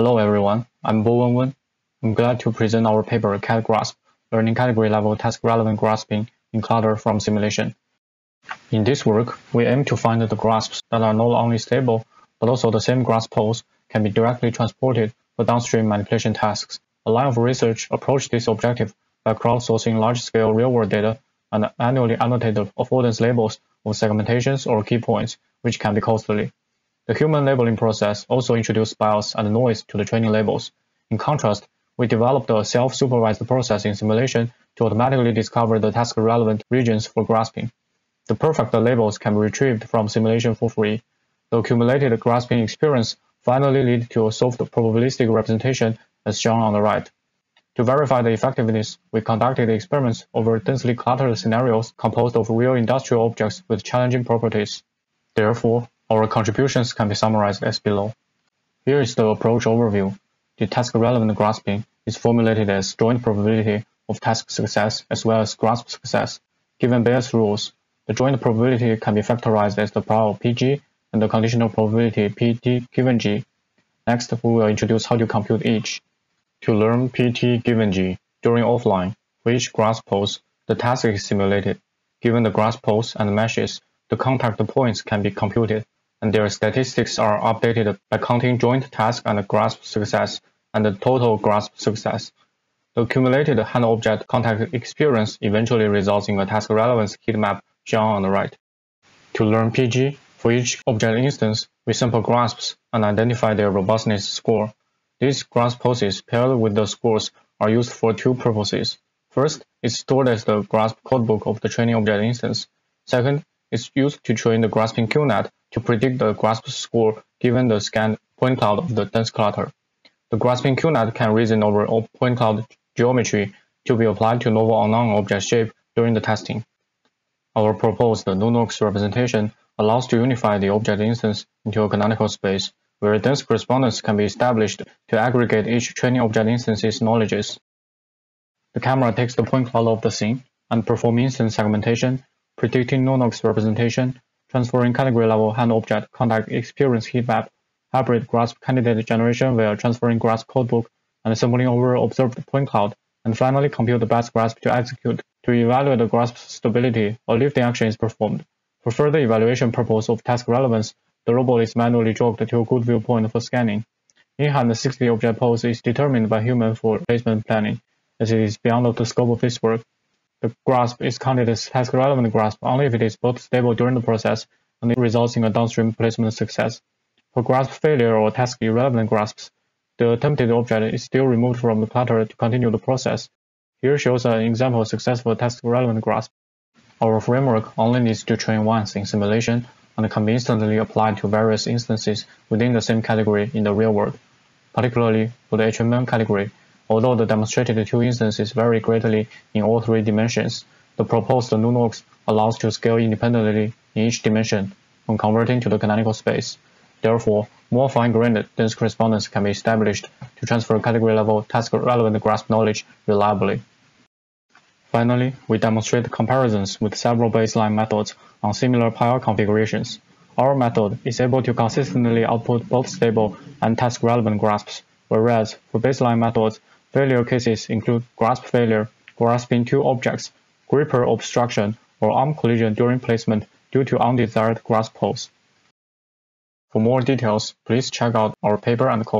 Hello everyone, I'm Bowen Wen. I'm glad to present our paper CaTGrasp, Learning Category Level Task-Relevant Grasping in Clutter from Simulation. In this work, we aim to find the grasps that are not only stable, but also the same grasp pose can be directly transported for downstream manipulation tasks. A line of research approached this objective by crowdsourcing large-scale real-world data and annually annotate the affordance labels of segmentations or key points, which can be costly. The human labeling process also introduced bias and noise to the training labels. In contrast, we developed a self-supervised process in simulation to automatically discover the task-relevant regions for grasping. The perfect labels can be retrieved from simulation for free. The accumulated grasping experience finally lead to a soft probabilistic representation as shown on the right. To verify the effectiveness, we conducted experiments over densely cluttered scenarios composed of real industrial objects with challenging properties. Therefore, our contributions can be summarized as below. Here is the approach overview. The task-relevant grasping is formulated as joint probability of task success as well as grasp success. Given Bayes' rules, the joint probability can be factorized as the power of Pg and the conditional probability Pt given g. Next, we will introduce how to compute each. To learn Pt given g, during offline, for each grasp pose, the task is simulated. Given the grasp pose and meshes, the contact points can be computed their statistics are updated by counting joint task and grasp success and the total grasp success. The accumulated hand object contact experience eventually results in a task relevance heat map shown on the right. To learn PG, for each object instance, we sample grasps and identify their robustness score. These grasp poses paired with the scores are used for two purposes. First, it's stored as the grasp codebook of the training object instance. Second, it's used to train the grasping QNet to predict the grasp score given the scanned point cloud of the dense clutter. The grasping QNet can reason over point cloud geometry to be applied to novel unknown object shape during the testing. Our proposed NUNOCS representation allows to unify the object instance into a canonical space where dense correspondence can be established to aggregate each training object instance's knowledges. The camera takes the point cloud of the scene and performs instance segmentation, predicting NUNOCS representation transferring category level hand object contact experience heat map, hybrid grasp candidate generation via transferring grasp codebook, and sampling over observed point cloud, and finally compute the best grasp to execute. To evaluate the grasp stability, a lifting action is performed. For further evaluation purpose of task relevance, the robot is manually jogged to a good viewpoint for scanning. In-hand 6D object pose is determined by human for placement planning, as it is beyond the scope of this work. The grasp is counted as task-relevant grasp only if it is both stable during the process and it results in a downstream placement success. For grasp failure or task-irrelevant grasps, the attempted object is still removed from the clutter to continue the process. Here shows an example of successful task-relevant grasp. Our framework only needs to train once in simulation and can be instantly applied to various instances within the same category in the real world. Particularly for the HMM category, Although the demonstrated two instances vary greatly in all three dimensions, the proposed NUNOCS allows to scale independently in each dimension when converting to the canonical space. Therefore, more fine-grained dense correspondence can be established to transfer category-level task-relevant grasp knowledge reliably. Finally, we demonstrate comparisons with several baseline methods on similar pile configurations. Our method is able to consistently output both stable and task-relevant grasps, whereas for baseline methods, Failure cases include grasp failure, grasping two objects, gripper obstruction, or arm collision during placement due to undesired grasp pose. For more details, please check out our paper and code.